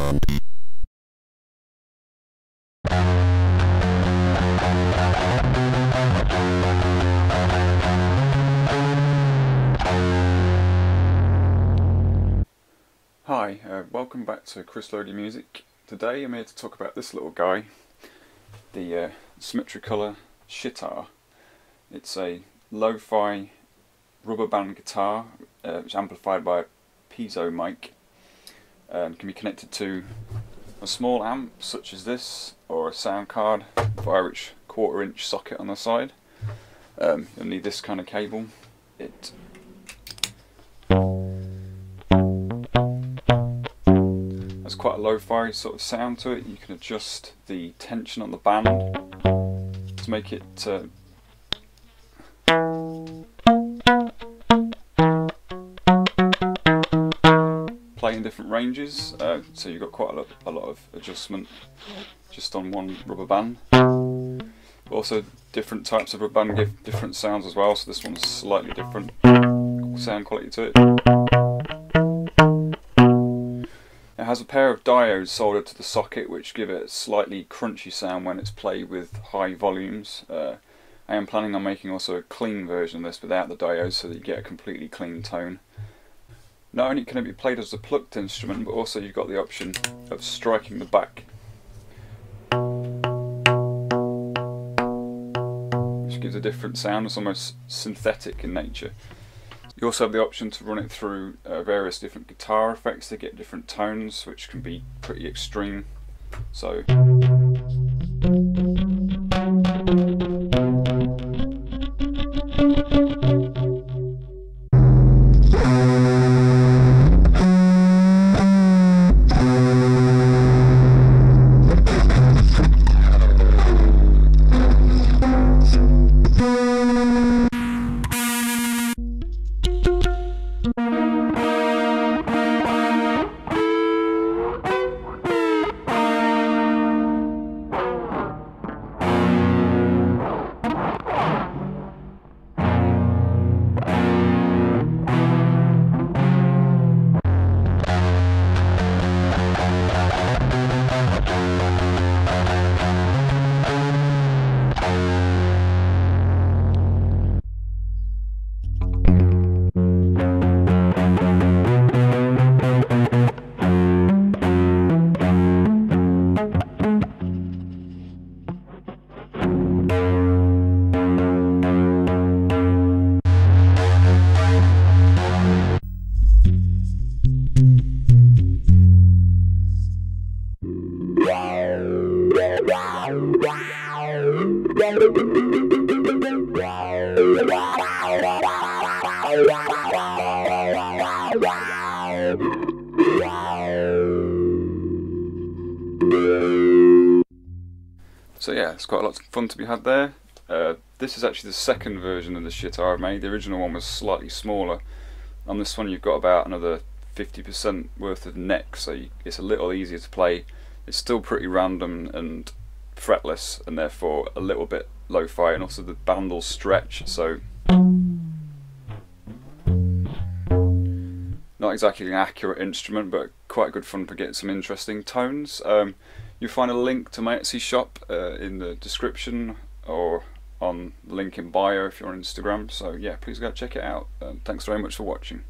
Hi, uh, welcome back to Chris Lody Music. Today I'm here to talk about this little guy, the uh, Symetricolour Shitar. It's a lo-fi rubber band guitar uh, which is amplified by a piezo mic and can be connected to a small amp such as this or a sound card via which quarter inch socket on the side. Um, you'll need this kind of cable. It has quite a lo-fi sort of sound to it. You can adjust the tension on the band to make it uh, play in different ranges. Uh, so you've got quite a lot, a lot of adjustment just on one rubber band. Also, different types of rubber band give different sounds as well. So this one's slightly different sound quality to it. It has a pair of diodes soldered to the socket which give it a slightly crunchy sound when it's played with high volumes. Uh, I am planning on making also a clean version of this without the diodes so that you get a completely clean tone. Not only can it be played as a plucked instrument but also you've got the option of striking the back which gives a different sound, it's almost synthetic in nature. You also have the option to run it through uh, various different guitar effects to get different tones, which can be pretty extreme. So. So yeah, it's quite a lot of fun to be had there. Uh, this is actually the second version of the Shitar I've made. The original one was slightly smaller. On this one you've got about another 50% worth of neck, so you, it's a little easier to play. It's still pretty random and fretless, and therefore a little bit lo-fi, and also the band will stretch, so not exactly an accurate instrument, but quite good fun for getting some interesting tones. Um, you'll find a link to my Etsy shop uh, in the description or on the link in bio if you're on Instagram. So yeah, please go check it out. Uh, thanks very much for watching.